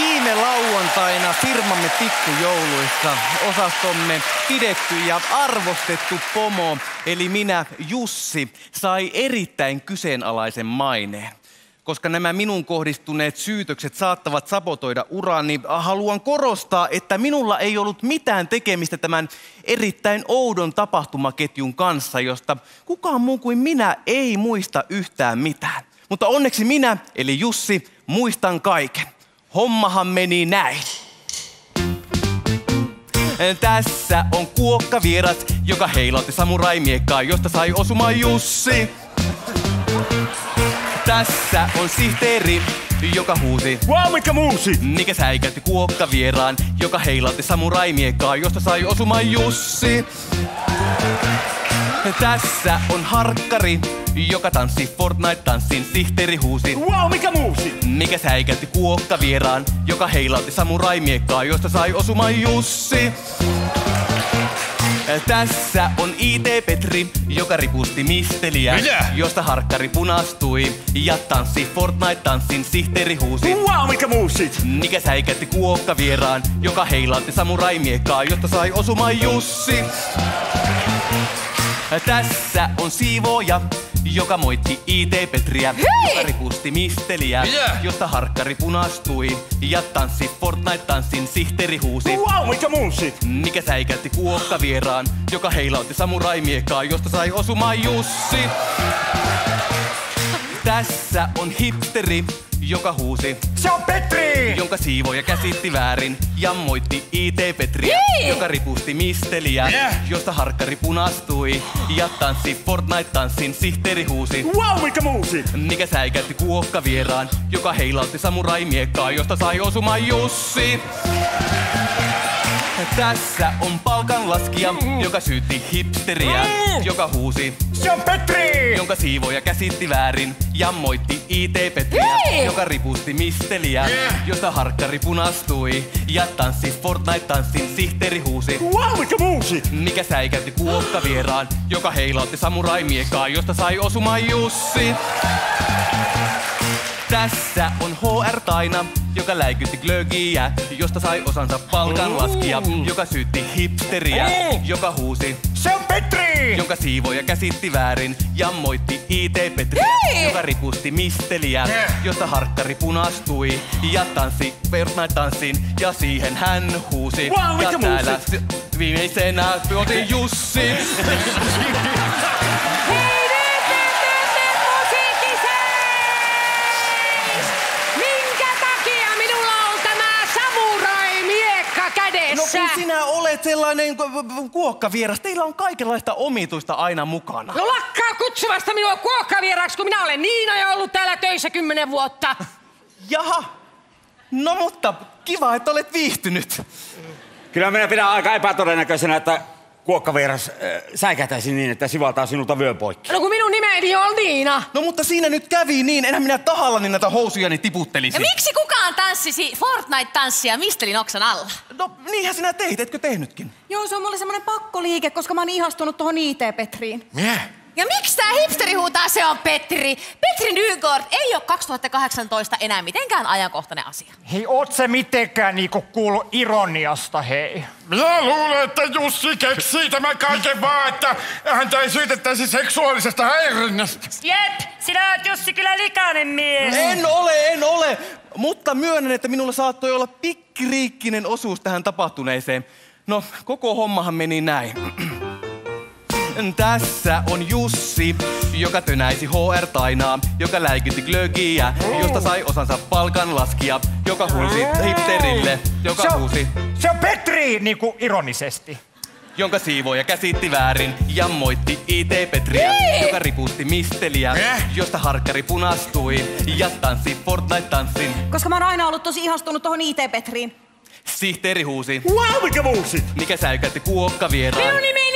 Viime lauantaina firmamme pikkujouluissa osastomme pidetty ja arvostettu pomo, eli minä Jussi, sai erittäin kyseenalaisen maineen. Koska nämä minun kohdistuneet syytökset saattavat sabotoida urani, haluan korostaa, että minulla ei ollut mitään tekemistä tämän erittäin oudon tapahtumaketjun kanssa, josta kukaan muu kuin minä ei muista yhtään mitään. Mutta onneksi minä, eli Jussi, muistan kaiken. Hommahan meni näin. Tässä on kuokka vieras, joka heilautti samuraimiekkaa, josta sai osumaan Jussi. Tässä on sihteeri, joka huusi. Wow, mikä muusi! Mikä säikäytti kuokka vieraan, joka heilautti samuraimiekkaa, josta sai osumaan Jussi. Tässä on harkkari, joka tanssi Fortnite-tanssin, sihteeri huusi. Wow, mikä muusi! Mikä säikäytti kuokka vieraan, joka heilautti samuraimiekkaa, josta sai osumaan Jussi. Tässä on IT Petri, joka ripusti misteliä, Mitä? josta harkkari punastui ja tanssi Fortnite-tanssin, sihteeri huusi. Wow, mikä muusi! Mikä säikäytti kuokka vieraan, joka heilautti samuraimiekkaa, josta sai osumaan Jussi. Tässä on siivooja, joka moitti IT Petriä, joka ripusti misteliä, Mitä? josta harkkari punastui ja tanssi Fortnite-tanssin, sihteeri huusi. Wow, mikä muusi! Mikä säikäytti kuokka vieraan, joka heilautti samuraimiekkaa, josta sai osumaan Jussi. Tässä on hipsteri, joka huusi, Se on Petri! jonka siivoja käsitti väärin ja moitti IT Petriä, joka ripusti misteliä, Mitä? josta harkkari punastui ja tanssi Fortnite-tanssin, sihteeri huusi. Wow, mikä muusi! Mikä säikäytti kuokka vieraan, joka heilautti samuraimiekkaa, josta sai osumaan Jussi. Tässä on palkanlaskija, joka syytti hipsteriä, Mm. joka huusi, Se on Petri! jonka siivoja käsitti väärin ja moitti IT Petriä, joka ripusti misteliä, josta harkkari punastui ja tanssi Fortnite-tanssin, sihteeri huusi. Wow, mikä muusi! Mikä säikäytti kuokka vieraan, joka heilautti samuraimiekkaa, josta sai osumaan Jussi. Tässä on HR Taina, joka läikytti glögiä, josta sai osansa palkanlaskija, joka syytti hipsteriä, joka huusi, Se on Petri! jonka siivoja käsitti väärin ja moitti IT Petriä, joka ripusti misteliä, josta harkkari punastui ja tanssi Fortnite-tanssin ja siihen hän huusi. Wow, ja täällä viimeisenä oli Jussi. samurai-miekka No kädessä? kun sinä olet sellainen ku- kuokkavieras, teillä on kaikenlaista omituista aina mukana. No lakkaa kutsumasta minua kuokkavieraaksi, kun minä olen Niina ja ollut täällä töissä kymmenen vuotta. Jaha, no mutta kiva, että olet viihtynyt. Kyllä minä pidän aika epätodennäköisenä, että kuokkavieras äh, säikätäisi niin, että sivaltaa sinulta vyön poikki. No kun nimeni on. No mutta siinä nyt kävi niin, enhän minä tahallani näitä housujani tiputtelisin. Ja miksi kukaan tanssisi Fortnite-tanssia mistelin oksan alla? No niinhän sinä teit, etkö tehnytkin? Joo, se on mulle semmoinen pakkoliike, koska mä oon ihastunut tuohon IT-Petriin. Ja miksi tää hipsteri huutaa se on Petri? Petri Nygård ei ole 2018 enää mitenkään ajankohtainen asia. Hei, oot sä mitenkään niinku kuullut ironiasta, hei? Minä luulen, että Jussi keksii tämän kaiken vaan, että häntä ei syytettäisi seksuaalisesta häirinnästä. Jep, sinä oot Jussi kyllä likainen mies. En ole, en ole, mutta myönnän, että minulla saattoi olla pikkiriikkinen osuus tähän tapahtuneeseen. No, koko hommahan meni näin. Tässä on Jussi, joka tönäisi HR Tainaa, joka läikytti glögiä, josta sai osansa palkanlaskija, joka huusi hipsterille, joka Se on, huusi, se on Petri, niinku ironisesti. jonka siivoja käsitti väärin ja moitti IT Petriä, joka ripusti misteliä, josta harkkari punastui ja tanssi Fortnite-tanssin. Koska mä oon aina ollut tosi ihastunut tuohon IT-Petriin. Sihteeri huusi, Wow, mikä muusi! mikä säikäytti kuokka vieraan. Minun Niina.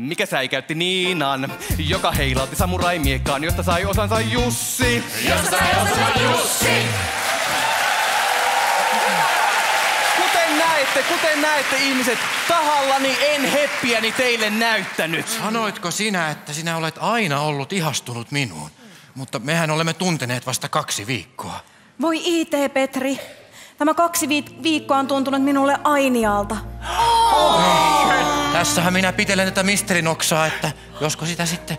Mikä säikäytti Niinan, joka heilautti samuraimiekkaan, josta sai osansa Jussi. Josta sai osansa Jussi. Kuten näette, kuten näette ihmiset, tahallani en heppiäni teille näyttänyt. Sanoitko sinä, että sinä olet aina ollut ihastunut minuun? Mutta mehän olemme tunteneet vasta kaksi viikkoa. Voi IT, Petri. Tämä kaksi viik- viikkoa on tuntunut minulle ainialta. Tässähän minä pitelen tätä misterinoksaa, että josko sitä sitten...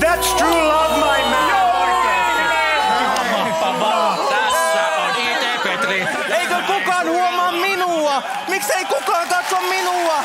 That's true love, my man! Tässä on IT Petri. Eikö kukaan huomaa minua? Miksei kukaan katso minua?